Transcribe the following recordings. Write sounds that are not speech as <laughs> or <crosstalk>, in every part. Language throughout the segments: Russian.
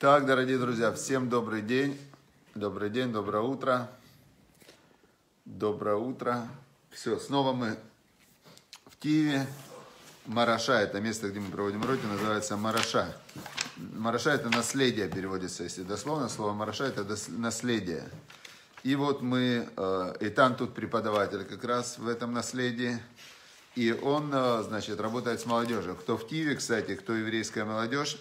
Так, дорогие друзья, всем добрый день. Добрый день, доброе утро. Доброе утро. Все, снова мы в Киеве. Мараша, это место, где мы проводим уроки, называется Мараша. Мараша это наследие переводится, если дословно. Слово Мараша это наследие. И вот мы, э, и там тут преподаватель как раз в этом наследии. И он, э, значит, работает с молодежью. Кто в Киеве, кстати, кто еврейская молодежь,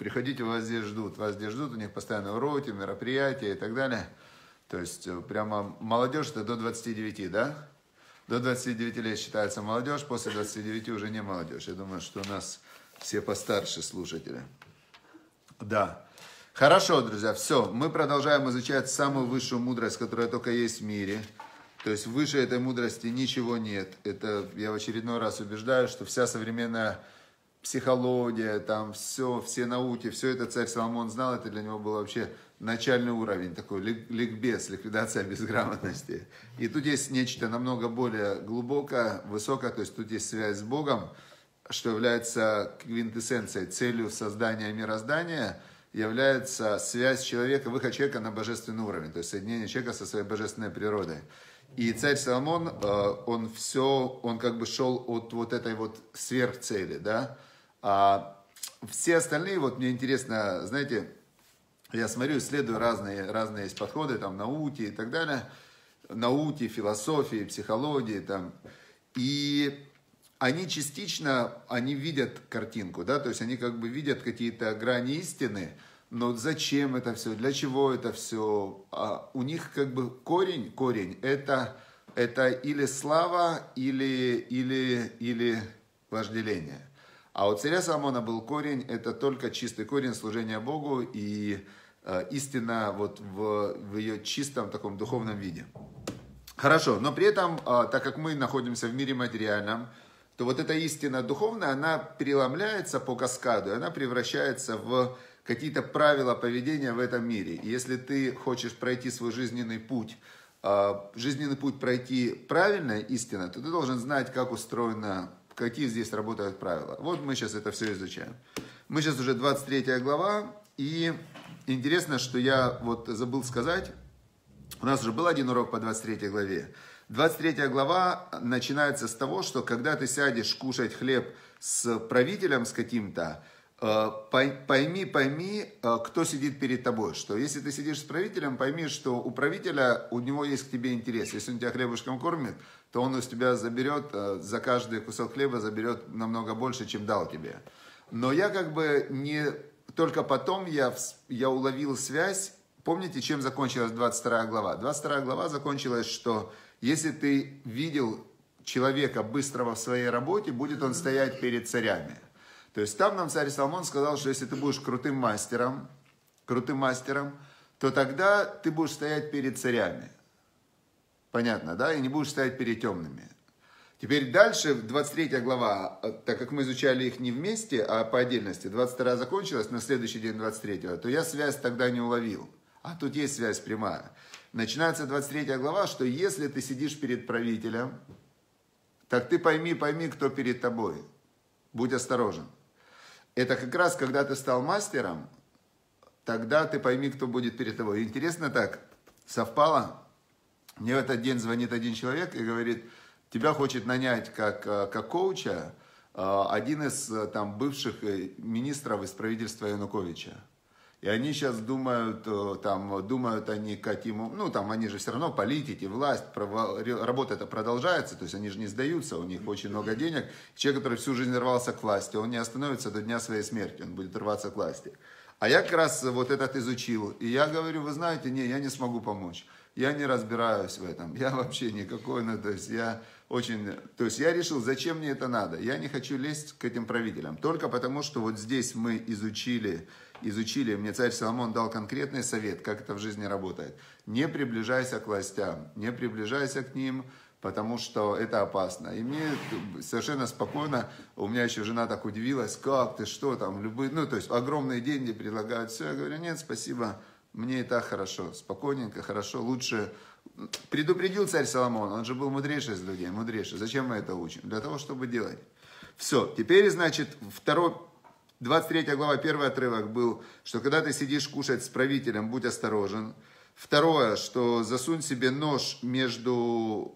приходите, вас здесь ждут. Вас здесь ждут, у них постоянно уроки, мероприятия и так далее. То есть, э, прямо молодежь это до 29, да? До 29 лет считается молодежь, после 29 уже не молодежь. Я думаю, что у нас все постарше слушатели. Да. Хорошо, друзья, все. Мы продолжаем изучать самую высшую мудрость, которая только есть в мире. То есть выше этой мудрости ничего нет. Это я в очередной раз убеждаю, что вся современная психология, там все, все науки, все это царь Соломон знал, это для него было вообще начальный уровень, такой ликбез, ликвидация безграмотности. И тут есть нечто намного более глубокое, высокое, то есть тут есть связь с Богом, что является квинтэссенцией, целью создания мироздания, является связь человека, выход человека на божественный уровень, то есть соединение человека со своей божественной природой. И царь Соломон, э, он все, он как бы шел от вот этой вот сверхцели, да. А все остальные, вот мне интересно, знаете, я смотрю, исследую разные, разные есть подходы, там, науки и так далее, науки, философии, психологии, там, и они частично, они видят картинку, да, то есть они как бы видят какие-то грани истины, но зачем это все, для чего это все, а у них как бы корень, корень, это, это или слава, или, или, или вожделение. А у царя Соломона был корень, это только чистый корень служения Богу и Э, истина вот в, в ее чистом таком духовном виде. Хорошо, но при этом, э, так как мы находимся в мире материальном, то вот эта истина духовная, она переломляется по каскаду, она превращается в какие-то правила поведения в этом мире. И если ты хочешь пройти свой жизненный путь, э, жизненный путь пройти правильно, истинно, то ты должен знать, как устроено, какие здесь работают правила. Вот мы сейчас это все изучаем. Мы сейчас уже 23 глава, и Интересно, что я вот забыл сказать, у нас уже был один урок по 23 главе. 23 глава начинается с того, что когда ты сядешь кушать хлеб с правителем, с каким-то, э, пойми, пойми, э, кто сидит перед тобой. Что если ты сидишь с правителем, пойми, что у правителя, у него есть к тебе интерес. Если он тебя хлебушком кормит, то он из тебя заберет, э, за каждый кусок хлеба заберет намного больше, чем дал тебе. Но я как бы не только потом я, я уловил связь. Помните, чем закончилась 22 глава? 22 глава закончилась, что если ты видел человека быстрого в своей работе, будет он стоять перед царями. То есть там нам царь Соломон сказал, что если ты будешь крутым мастером, крутым мастером, то тогда ты будешь стоять перед царями. Понятно, да? И не будешь стоять перед темными. Теперь дальше, 23 глава, э, так как мы изучали их не вместе, а по отдельности, 22 закончилась, на следующий день 23, то я связь тогда не уловил. А тут есть связь прямая. Начинается 23 глава, что если ты сидишь перед правителем, так ты пойми, пойми, кто перед тобой. Будь осторожен. Это как раз, когда ты стал мастером, тогда ты пойми, кто будет перед тобой. Интересно так, совпало. Мне в этот день звонит один человек и говорит, тебя хочет нанять как, э, как коуча э, один из э, там, бывших министров из правительства Януковича. И они сейчас думают, там, думают они, как ему, ну, там, они же все равно политики, власть, работа это продолжается, то есть они же не сдаются, у них очень много денег. Человек, который всю жизнь рвался к власти, он не остановится до дня своей смерти, он будет рваться к власти. А я как раз вот этот изучил, и я говорю, вы знаете, не, я не смогу помочь, я не разбираюсь в этом, я <laughs> вообще никакой, ну, то есть я очень... То есть я решил, зачем мне это надо? Я не хочу лезть к этим правителям. Только потому, что вот здесь мы изучили, изучили, мне царь Соломон дал конкретный совет, как это в жизни работает. Не приближайся к властям, не приближайся к ним, потому что это опасно. И мне совершенно спокойно, у меня еще жена так удивилась, как ты, что там, любые, ну, то есть огромные деньги предлагают, все, я говорю, нет, спасибо, мне и так хорошо, спокойненько, хорошо, лучше Предупредил царь Соломон, он же был мудрейший из людей, мудрейший. Зачем мы это учим? Для того, чтобы делать. Все, теперь, значит, второй, 23 глава, первый отрывок был, что когда ты сидишь кушать с правителем, будь осторожен. Второе, что засунь себе нож между,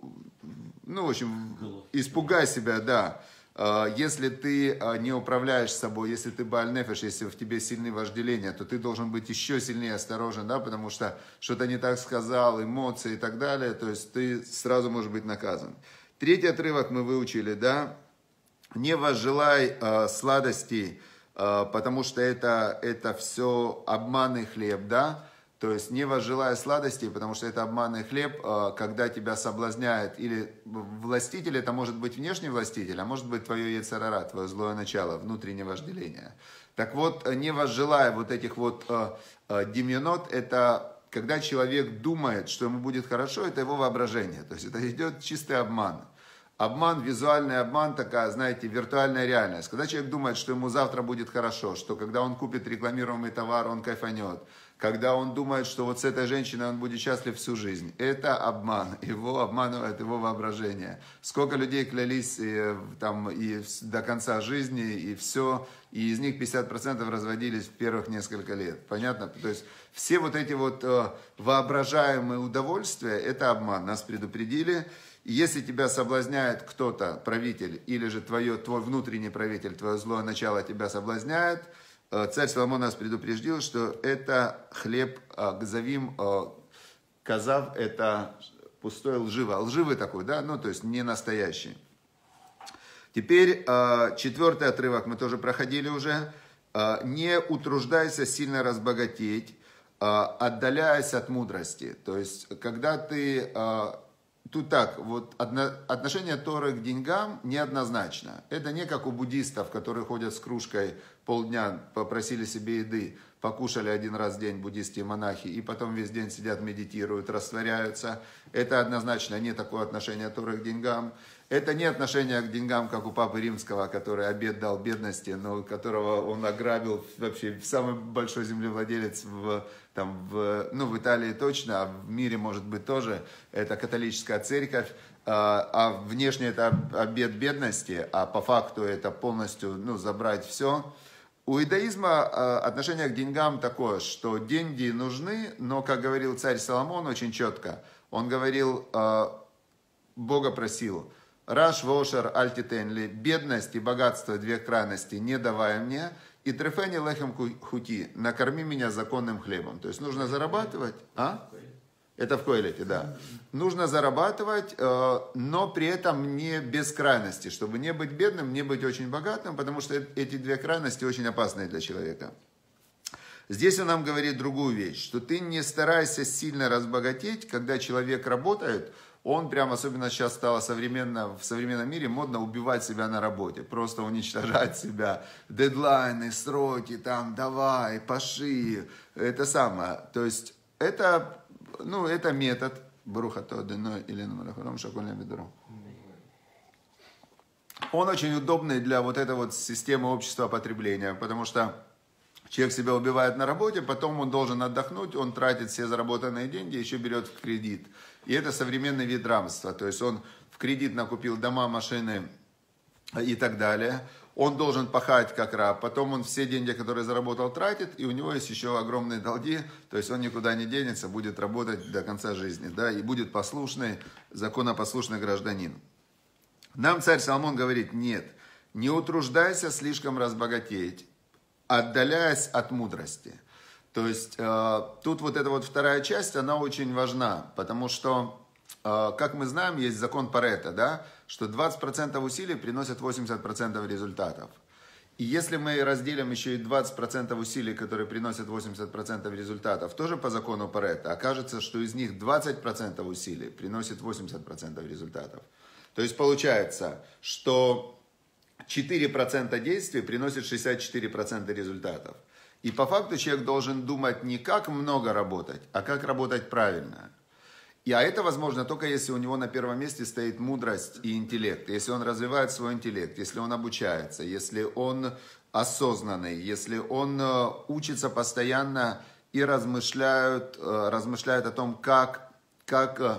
ну, в общем, испугай себя, да. А, если ты а, не управляешь собой, если ты бальнефеш, если в тебе сильные вожделения, то ты должен быть еще сильнее осторожен, да, потому что что-то не так сказал, эмоции и так далее, то есть ты сразу можешь быть наказан. Третий отрывок мы выучили, да, не возжелай э, сладостей, э, потому что это, это все обманный хлеб, да, то есть не возжелая сладостей, потому что это обманный хлеб, э, когда тебя соблазняет или властитель, это может быть внешний властитель, а может быть твое яцерара, твое злое начало, внутреннее вожделение. Так вот, не возжелая вот этих вот э, э, демьянот, это когда человек думает, что ему будет хорошо, это его воображение. То есть это идет чистый обман. Обман, визуальный обман, такая, знаете, виртуальная реальность. Когда человек думает, что ему завтра будет хорошо, что когда он купит рекламируемый товар, он кайфанет, когда он думает, что вот с этой женщиной он будет счастлив всю жизнь. Это обман, его обманывает его воображение. Сколько людей клялись и, э, там, и до конца жизни, и все, и из них 50% разводились в первых несколько лет. Понятно? То есть все вот эти вот э, воображаемые удовольствия, это обман. Нас предупредили, если тебя соблазняет кто-то, правитель, или же твое, твой внутренний правитель, твое злое начало тебя соблазняет, царь Соломон нас предупреждил, что это хлеб э, газовим, э, казав, это пустой лживый, лживый такой, да, ну, то есть не настоящий. Теперь четвертый отрывок мы тоже проходили уже. Не утруждайся сильно разбогатеть, отдаляясь от мудрости. То есть, когда ты Тут так, вот отношение Торы к деньгам неоднозначно. Это не как у буддистов, которые ходят с кружкой полдня, попросили себе еды, покушали один раз в день буддистские монахи, и потом весь день сидят, медитируют, растворяются. Это однозначно не такое отношение Торы к деньгам. Это не отношение к деньгам, как у Папы Римского, который обед дал бедности, но которого он ограбил вообще самый большой землевладелец в, там, в, ну, в Италии точно, а в мире, может быть, тоже. Это католическая церковь. А, а внешне это обед бедности, а по факту это полностью ну, забрать все. У иудаизма а, отношение к деньгам такое, что деньги нужны, но, как говорил царь Соломон очень четко, он говорил, а, Бога просил – Раш вошер альтитенли, бедность и богатство две крайности не давай мне, и трефени лехем хути, накорми меня законным хлебом. То есть нужно зарабатывать, а? Это в Койлете, да. Нужно зарабатывать, э, но при этом не без крайности, чтобы не быть бедным, не быть очень богатым, потому что эти две крайности очень опасные для человека. Здесь он нам говорит другую вещь, что ты не старайся сильно разбогатеть, когда человек работает, он прям, особенно сейчас стало современно, в современном мире модно убивать себя на работе, просто уничтожать себя, дедлайны, сроки, там, давай, паши, это самое. То есть это, ну, это метод, Бруха Тодено или Он очень удобный для вот этой вот системы общества потребления, потому что человек себя убивает на работе, потом он должен отдохнуть, он тратит все заработанные деньги, еще берет в кредит. И это современный вид рабства. То есть он в кредит накупил дома, машины и так далее. Он должен пахать как раб. Потом он все деньги, которые заработал, тратит. И у него есть еще огромные долги. То есть он никуда не денется, будет работать до конца жизни. Да, и будет послушный, законопослушный гражданин. Нам царь Соломон говорит, нет, не утруждайся слишком разбогатеть, отдаляясь от мудрости. То есть э, тут вот эта вот вторая часть, она очень важна, потому что, э, как мы знаем, есть закон Парета, да, что 20% усилий приносят 80% результатов. И если мы разделим еще и 20% усилий, которые приносят 80% результатов, тоже по закону Парета, окажется, что из них 20% усилий приносит 80% результатов. То есть получается, что 4% действий приносит 64% результатов. И по факту человек должен думать не как много работать, а как работать правильно. И а это возможно только если у него на первом месте стоит мудрость и интеллект. Если он развивает свой интеллект, если он обучается, если он осознанный, если он э, учится постоянно и размышляет, э, размышляет о том, как, как э,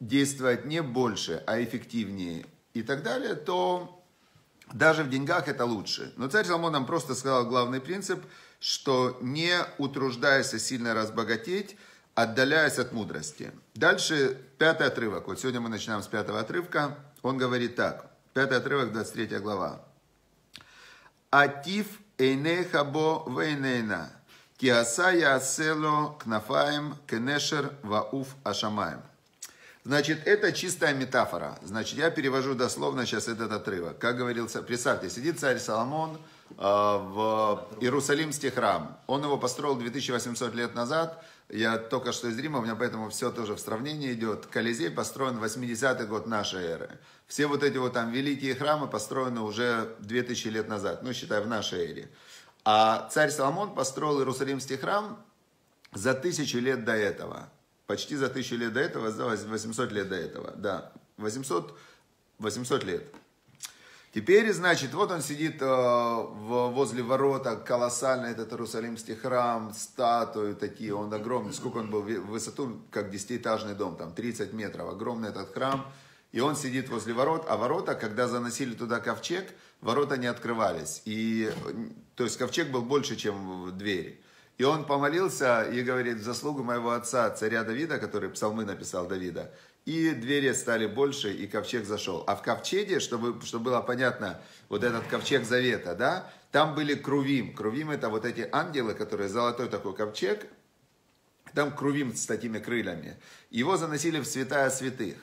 действовать не больше, а эффективнее и так далее, то Даже в деньгах это лучше. Но царь Соломон нам просто сказал главный принцип, что не утруждайся сильно разбогатеть, отдаляясь от мудрости. Дальше пятый отрывок. Вот сегодня мы начинаем с пятого отрывка. Он говорит так. Пятый отрывок, 23 глава. Атиф эйнеха бо вейнейна. Киаса ясело кнафаем кенешер вауф ашамаем. Значит, это чистая метафора. Значит, я перевожу дословно сейчас этот отрывок. Как говорился, представьте, сидит царь Соломон э, в Иерусалимский храм. Он его построил 2800 лет назад. Я только что из Рима, у меня поэтому все тоже в сравнении идет. Колизей построен 80-й год нашей эры. Все вот эти вот там великие храмы построены уже 2000 лет назад, ну, считай, в нашей эре. А царь Соломон построил Иерусалимский храм за тысячу лет до этого. Почти за тысячу лет до этого, за 800 лет до этого. Да, 800, 800 лет. Теперь, значит, вот он сидит э, возле ворота, колоссальный этот Иерусалимский храм, статуи такие, он огромный, сколько он был, в высоту, как десятиэтажный дом, там 30 метров, огромный этот храм. И он сидит возле ворот, а ворота, когда заносили туда ковчег, ворота не открывались. И, то есть ковчег был больше, чем в двери. И он помолился и говорит, в заслугу моего отца, царя Давида, который псалмы написал Давида, и двери стали больше, и ковчег зашел. А в ковчеге, чтобы, чтобы было понятно, вот этот ковчег завета, да, там были крувим. Крувим это вот эти ангелы, которые золотой такой ковчег, там крувим с такими крыльями. Его заносили в святая святых.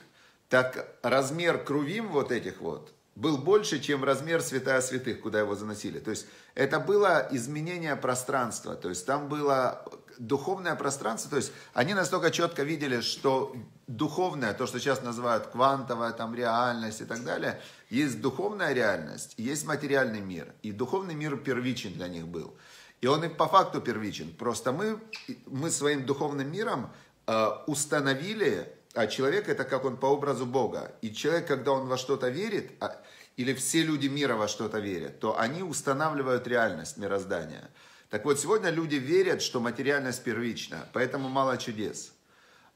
Так размер крувим вот этих вот, был больше, чем размер святая святых, куда его заносили. То есть это было изменение пространства, то есть там было духовное пространство, то есть они настолько четко видели, что духовное, то, что сейчас называют квантовая там реальность и так далее, есть духовная реальность, есть материальный мир, и духовный мир первичен для них был. И он и по факту первичен. Просто мы, мы своим духовным миром э, установили а человек это как он по образу Бога. И человек, когда он во что-то верит, а, или все люди мира во что-то верят, то они устанавливают реальность мироздания. Так вот, сегодня люди верят, что материальность первична, поэтому мало чудес.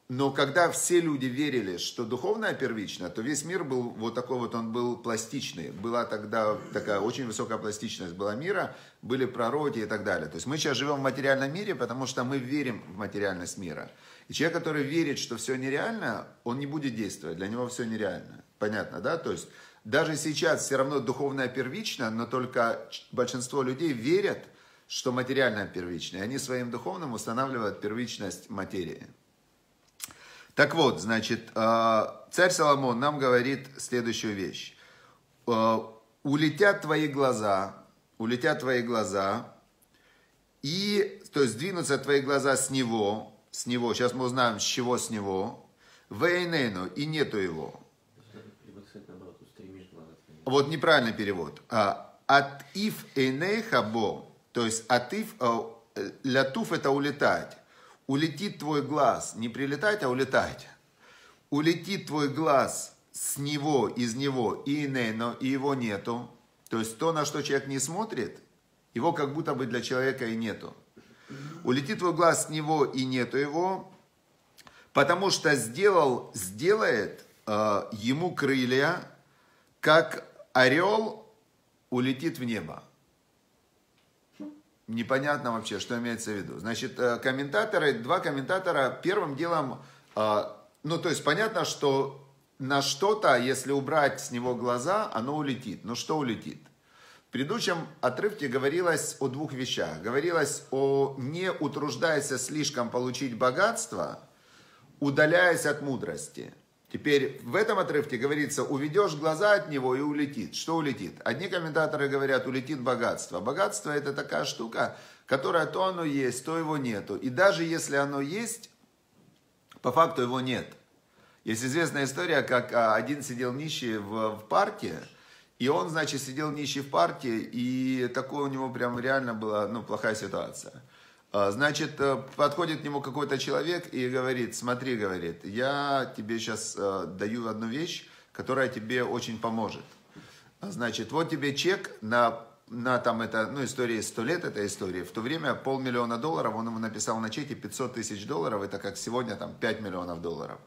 Но когда все люди верили, что духовное первично, то весь мир был вот такой вот, он был пластичный. Была тогда такая очень высокая пластичность была мира, были пророки и так далее. То есть мы сейчас живем в материальном мире, потому что мы верим в материальность мира. И человек, который верит, что все нереально, он не будет действовать, для него все нереально. Понятно, да? То есть даже сейчас все равно духовное первично, но только большинство людей верят, что материальное первично. Они своим духовным устанавливают первичность материи. Так вот, значит, э, царь Соломон нам говорит следующую вещь. Э, улетят твои глаза, улетят твои глаза, и, то есть, двинутся твои глаза с него, с него, сейчас мы узнаем, с чего с него, вейнейну, и нету его. Вот неправильный перевод. А, от ив эйнейха бо, то есть от ив, а, лятуф это улетать. Улетит твой глаз, не прилетать, а улетать. Улетит твой глаз с него, из него, и инейно, и его нету. То есть то, на что человек не смотрит, его как будто бы для человека и нету. Улетит твой глаз с него и нету его, потому что сделал, сделает э, ему крылья, как орел улетит в небо. Непонятно вообще, что имеется в виду. Значит, э, комментаторы, два комментатора первым делом, э, ну то есть понятно, что на что-то, если убрать с него глаза, оно улетит. Но что улетит? предыдущем отрывке говорилось о двух вещах. Говорилось о не утруждайся слишком получить богатство, удаляясь от мудрости. Теперь в этом отрывке говорится, уведешь глаза от него и улетит. Что улетит? Одни комментаторы говорят, улетит богатство. Богатство это такая штука, которая то оно есть, то его нету. И даже если оно есть, по факту его нет. Есть известная история, как а, один сидел нищий в, в парке, и он, значит, сидел нищий в партии, и такое у него прям реально была, ну, плохая ситуация. А, значит, э, подходит к нему какой-то человек и говорит, смотри, говорит, я тебе сейчас э, даю одну вещь, которая тебе очень поможет. Значит, вот тебе чек на, на там это, ну, история 100 лет, эта история. В то время полмиллиона долларов, он ему написал на чеке 500 тысяч долларов, это как сегодня там 5 миллионов долларов.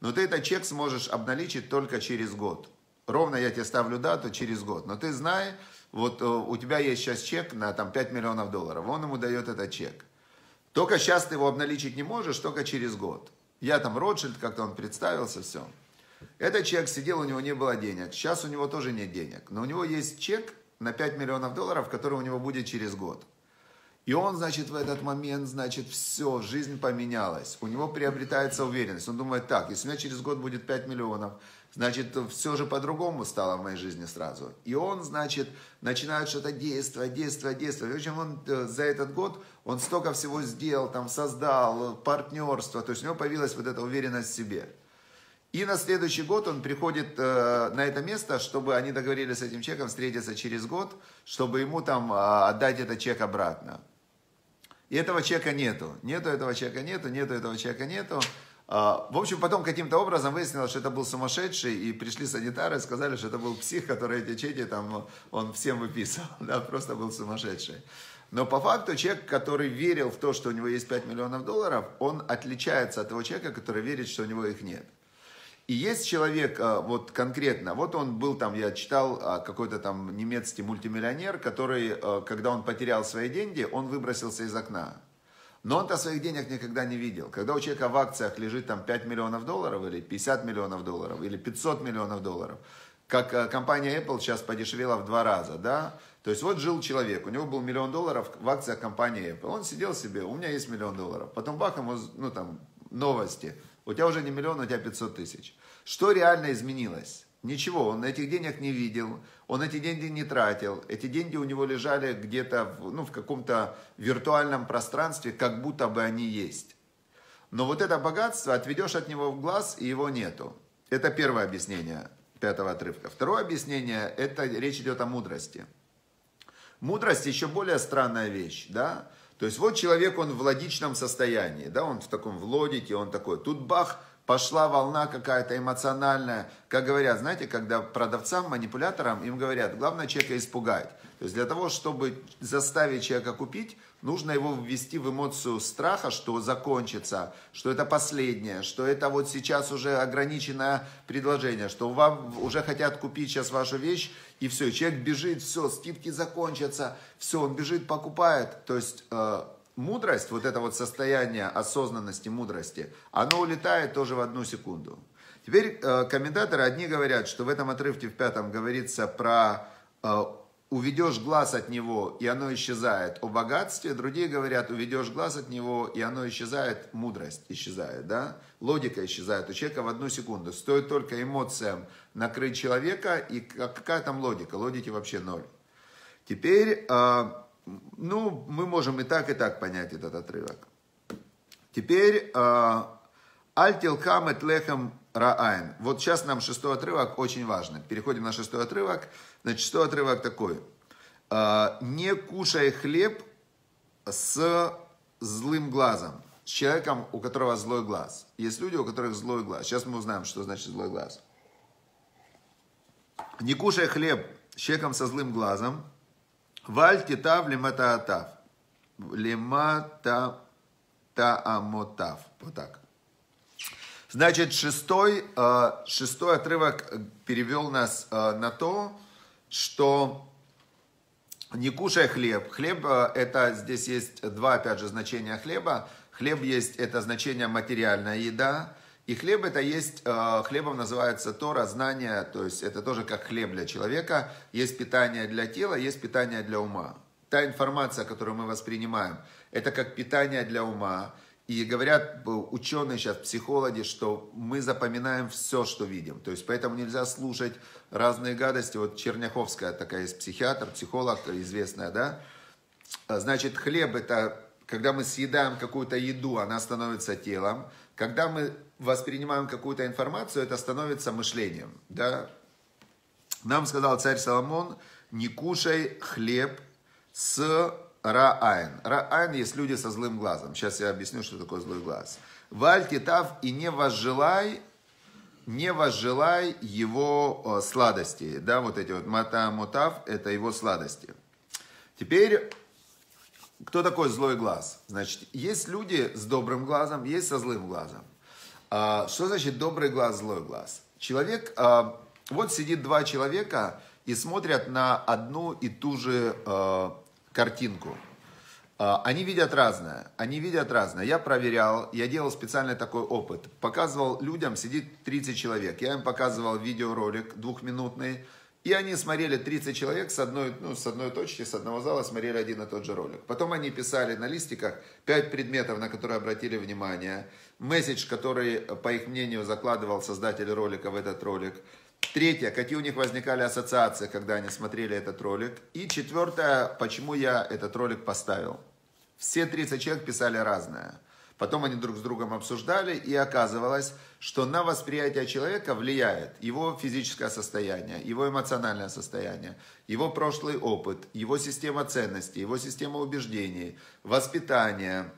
Но ты этот чек сможешь обналичить только через год. ровно я тебе ставлю дату через год, но ты знай, вот э, у тебя есть сейчас чек на там 5 миллионов долларов, он ему дает этот чек. Только сейчас ты его обналичить не можешь, только через год. Я там Ротшильд, как-то он представился, все. Этот человек сидел, у него не было денег. Сейчас у него тоже нет денег. Но у него есть чек на 5 миллионов долларов, который у него будет через год. И он, значит, в этот момент, значит, все, жизнь поменялась. У него приобретается уверенность. Он думает, так, если у меня через год будет 5 миллионов, значит, все же по-другому стало в моей жизни сразу. И он, значит, начинает что-то действовать, действовать, действовать. В общем, он э, за этот год, он столько всего сделал, там, создал, партнерство. То есть у него появилась вот эта уверенность в себе. И на следующий год он приходит э, на это место, чтобы они договорились с этим человеком встретиться через год, чтобы ему там э, отдать этот чек обратно. И этого чека нету. Нету этого чека нету, нету этого чека нету. А, в общем, потом каким-то образом выяснилось, что это был сумасшедший, и пришли санитары и сказали, что это был псих, который эти чеки там, он всем выписывал, <laughs> да, просто был сумасшедший. Но по факту человек, который верил в то, что у него есть 5 миллионов долларов, он отличается от того человека, который верит, что у него их нет. И есть человек, а, вот конкретно, вот он был там, я читал, а, какой-то там немецкий мультимиллионер, который, когда он потерял свои деньги, он выбросился из окна. Но он-то своих денег никогда не видел. Когда у человека в акциях лежит там 5 миллионов долларов, или 50 миллионов долларов, или 500 миллионов долларов, как компания Apple сейчас подешевела в два раза, да, то есть вот жил человек, у него был миллион долларов в акциях компании Apple. Он сидел себе, у меня есть миллион долларов. Потом бах, ему, ну там, новости. У тебя уже не миллион, у тебя 500 тысяч. Что реально изменилось? Ничего, он этих денег не видел, он эти деньги не тратил, эти деньги у него лежали где-то в, ну, в каком-то виртуальном пространстве, как будто бы они есть. Но вот это богатство, отведешь от него в глаз, и его нету. Это первое объяснение пятого отрывка. Второе объяснение, это речь идет о мудрости. Мудрость еще более странная вещь, да? То есть вот человек, он в логичном состоянии, да, он в таком, в логике, он такой. Тут бах, пошла волна какая-то эмоциональная. Как говорят, знаете, когда продавцам, манипуляторам, им говорят, главное человека испугать. То есть для того, чтобы заставить человека купить, нужно его ввести в эмоцию страха, что закончится, что это последнее, что это вот сейчас уже ограниченное предложение, что вам уже хотят купить сейчас вашу вещь, и все, человек бежит, все, скидки закончатся, все, он бежит, покупает. То есть э, мудрость, вот это вот состояние осознанности, мудрости, оно улетает тоже в одну секунду. Теперь э, комментаторы одни говорят, что в этом отрывке в пятом говорится про э, уведешь глаз от него, и оно исчезает о богатстве. Другие говорят, уведешь глаз от него, и оно исчезает, мудрость исчезает, да? Логика исчезает у человека в одну секунду. Стоит только эмоциям накрыть человека, и какая там логика? Логики вообще ноль. Теперь э, ну, мы можем и так, и так понять этот отрывок. Теперь Альтил Камет Лехем Раайн. Вот сейчас нам шестой отрывок очень важный. Переходим на шестой отрывок. Значит, шестой отрывок такой. А, Не кушай хлеб с злым глазом. С человеком, у которого злой глаз. Есть люди, у которых злой глаз. Сейчас мы узнаем, что значит злой глаз. Не кушай хлеб с человеком со злым глазом, Валь титав лимата атав. Лимата таамотав. Вот так. Значит, шестой, э, шестой отрывок перевел нас э, на то, что не кушай хлеб. Хлеб, э, это здесь есть два, опять же, значения хлеба. Хлеб есть, это значение материальная еда. И хлеб это есть, э, хлебом называется Тора, знание, то есть это тоже как хлеб для человека. Есть питание для тела, есть питание для ума. Та информация, которую мы воспринимаем, это как питание для ума. И говорят э, ученые сейчас, психологи, что мы запоминаем все, что видим. То есть поэтому нельзя слушать разные гадости. Вот Черняховская такая есть психиатр, психолог известная, да. Значит, хлеб это, когда мы съедаем какую-то еду, она становится телом. Когда мы воспринимаем какую-то информацию, это становится мышлением. Да? Нам сказал царь Соломон, не кушай хлеб с раайн. Раайн есть люди со злым глазом. Сейчас я объясню, что такое злой глаз. Валь титав и не возжелай, не возжелай его сладости. Да, вот эти вот мата мутав, это его сладости. Теперь кто такой злой глаз? Значит, есть люди с добрым глазом, есть со злым глазом. А, что значит добрый глаз, злой глаз? Человек, а, Вот сидит два человека и смотрят на одну и ту же э, картинку. Они видят разное, они видят разное. Я проверял, я делал специальный такой опыт. Показывал людям, сидит 30 человек. Я им показывал видеоролик двухминутный, и они смотрели 30 человек с одной, ну, с одной точки, с одного зала, смотрели один и тот же ролик. Потом они писали на листиках 5 предметов, на которые обратили внимание. Месседж, который, по их мнению, закладывал создатель ролика в этот ролик. Третье, какие у них возникали ассоциации, когда они смотрели этот ролик. И четвертое, почему я этот ролик поставил. Все 30 человек писали разное. Потом они друг с другом обсуждали, и оказывалось, что на восприятие человека влияет его физическое состояние, его эмоциональное состояние, его прошлый опыт, его система ценностей, его система убеждений, воспитание,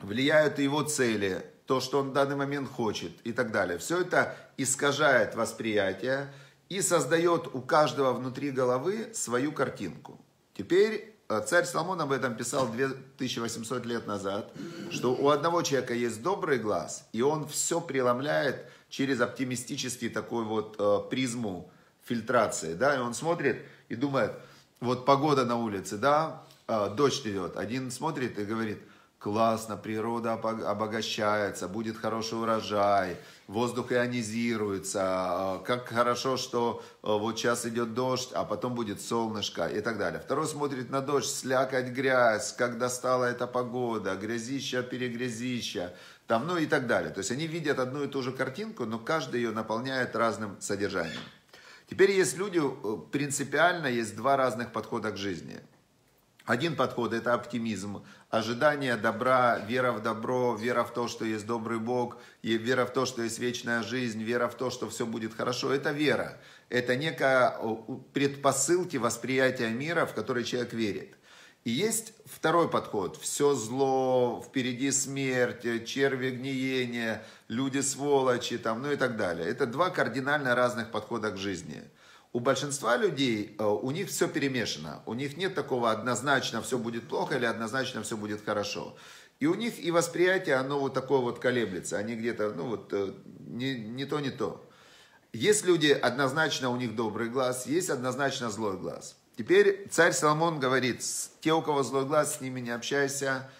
влияют его цели, то, что он в данный момент хочет и так далее. Все это искажает восприятие и создает у каждого внутри головы свою картинку. Теперь царь Соломон об этом писал 2800 лет назад, что у одного человека есть добрый глаз, и он все преломляет через оптимистический такой вот э, призму фильтрации, да, и он смотрит и думает, вот погода на улице, да, э, дождь идет, один смотрит и говорит – классно, природа обогащается, будет хороший урожай, воздух ионизируется, а, как хорошо, что а, вот сейчас идет дождь, а потом будет солнышко и так далее. Второй смотрит на дождь, слякоть, грязь, как достала эта погода, грязища, перегрязища, там, ну и так далее. То есть они видят одну и ту же картинку, но каждый ее наполняет разным содержанием. Теперь есть люди, э, принципиально есть два разных подхода к жизни – один подход – это оптимизм, ожидание добра, вера в добро, вера в то, что есть добрый Бог, и вера в то, что есть вечная жизнь, вера в то, что все будет хорошо. Это вера. Это некая предпосылки восприятия мира, в который человек верит. И есть второй подход. Все зло, впереди смерть, черви гниения, люди сволочи, там, ну и так далее. Это два кардинально разных подхода к жизни – у большинства людей, э, у них все перемешано. У них нет такого однозначно все будет плохо или однозначно все будет хорошо. И у них и восприятие, оно вот такое вот колеблется. Они где-то, ну вот, э, не, не то, не то. Есть люди, однозначно у них добрый глаз, есть однозначно злой глаз. Теперь царь Соломон говорит, те, у кого злой глаз, с ними не общайся,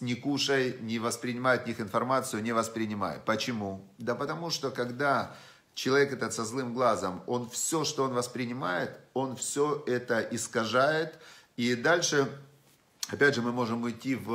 не кушай, не воспринимай от них информацию, не воспринимай. Почему? Да потому что когда человек этот со злым глазом, он все, что он воспринимает, он все это искажает. И дальше, опять же, мы можем уйти в,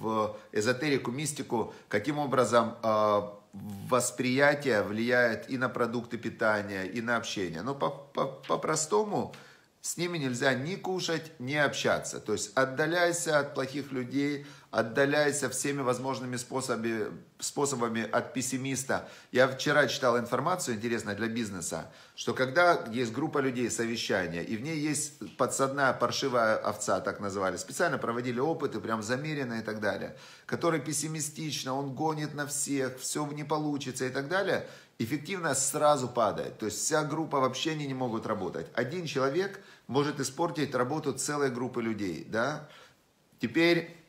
в эзотерику, мистику, каким образом э, восприятие влияет и на продукты питания, и на общение. Но по-простому, по, по с ними нельзя ни кушать, ни общаться. То есть отдаляйся от плохих людей, отдаляйся всеми возможными способами, способами от пессимиста. Я вчера читал информацию, интересную для бизнеса, что когда есть группа людей, совещания, и в ней есть подсадная паршивая овца, так называли, специально проводили опыты, прям замеренно и так далее, который пессимистично, он гонит на всех, все не получится и так далее, эффективность сразу падает. То есть вся группа вообще они не могут работать. Один человек может испортить работу целой группы людей. Да? Теперь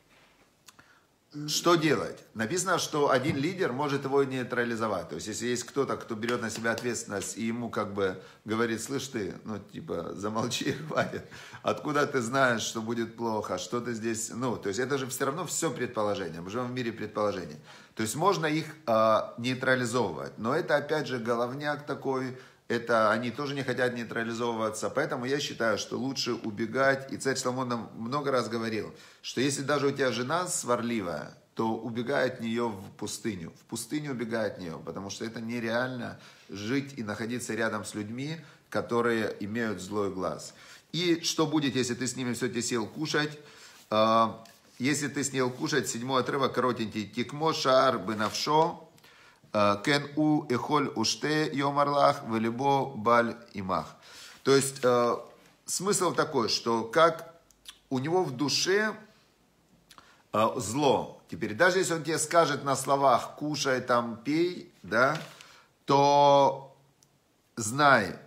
что делать? Написано, что один лидер может его нейтрализовать. То есть, если есть кто-то, кто берет на себя ответственность и ему как бы говорит, слышь ты, ну типа замолчи, <laughs> хватит. Откуда ты знаешь, что будет плохо, что ты здесь, ну, то есть это же все равно все предположение. Мы живем в мире предположений. То есть можно их э, нейтрализовывать, но это опять же головняк такой, это они тоже не хотят нейтрализовываться. Поэтому я считаю, что лучше убегать. И царь Соломон нам много раз говорил, что если даже у тебя жена сварливая, то убегай от нее в пустыню. В пустыню убегай от нее, потому что это нереально жить и находиться рядом с людьми, которые имеют злой глаз. И что будет, если ты с ними все-таки сел кушать? А, если ты сел кушать, седьмой отрывок коротенький. Тикмо шар бенавшо, кен у эхоль уште йомарлах, велибо баль имах. То есть э, смысл такой, что как у него в душе э, зло. Теперь, даже если он тебе скажет на словах кушай, там, пей, да, то знай,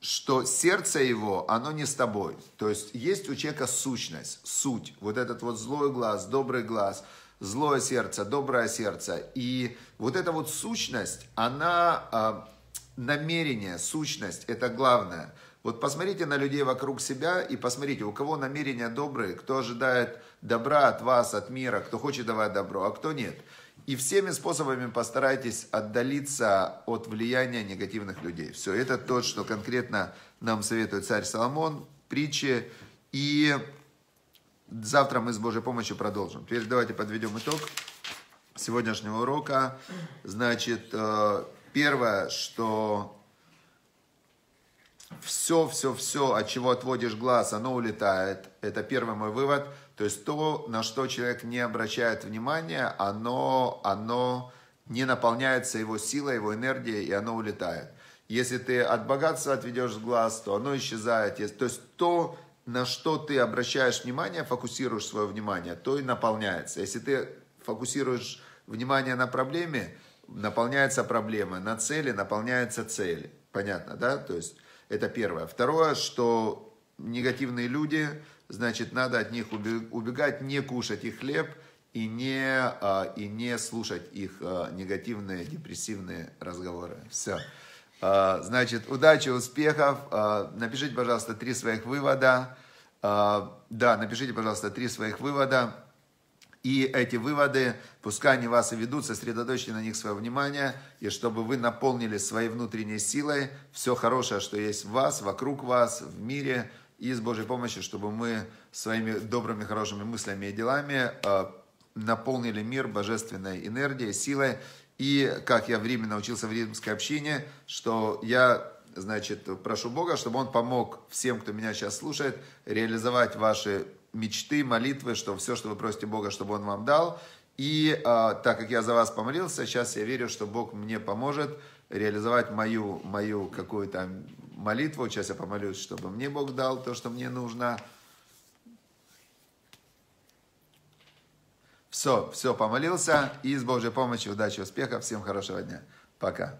что сердце его, оно не с тобой. То есть есть у человека сущность, суть, вот этот вот злой глаз, добрый глаз – злое сердце, доброе сердце. И вот эта вот сущность, она, а, намерение, сущность – это главное. Вот посмотрите на людей вокруг себя и посмотрите, у кого намерения добрые, кто ожидает добра от вас, от мира, кто хочет давать добро, а кто нет. И всеми способами постарайтесь отдалиться от влияния негативных людей. Все, это то, что конкретно нам советует царь Соломон, притчи. И завтра мы с Божьей помощью продолжим. Теперь давайте подведем итог сегодняшнего урока. Значит, э, первое, что все, все, все, от чего отводишь глаз, оно улетает. Это первый мой вывод. То есть то, на что человек не обращает внимания, оно, оно не наполняется его силой, его энергией, и оно улетает. Если ты от богатства отведешь глаз, то оно исчезает. То есть то, на что ты обращаешь внимание, фокусируешь свое внимание, то и наполняется. Если ты фокусируешь внимание на проблеме, наполняется проблема, на цели наполняется цель. Понятно, да? То есть это первое. Второе, что негативные люди, значит, надо от них убегать, не кушать их хлеб и не, а, и не слушать их а, негативные, депрессивные разговоры. Все. А, значит, удачи, успехов. Напишите, пожалуйста, три своих вывода. Да, напишите, пожалуйста, три своих вывода. И эти выводы, пускай они вас и ведут, сосредоточьте на них свое внимание, и чтобы вы наполнили своей внутренней силой все хорошее, что есть в вас, вокруг вас, в мире, и с Божьей помощью, чтобы мы своими добрыми, хорошими мыслями и делами наполнили мир божественной энергией, силой. И как я в Риме научился в римской общине, что я значит, прошу Бога, чтобы Он помог всем, кто меня сейчас слушает, реализовать ваши мечты, молитвы, что все, что вы просите Бога, чтобы Он вам дал. И э, так как я за вас помолился, сейчас я верю, что Бог мне поможет реализовать мою, мою какую-то молитву. Сейчас я помолюсь, чтобы мне Бог дал то, что мне нужно. Все, все, помолился. И с Божьей помощью удачи, успехов. Всем хорошего дня. Пока.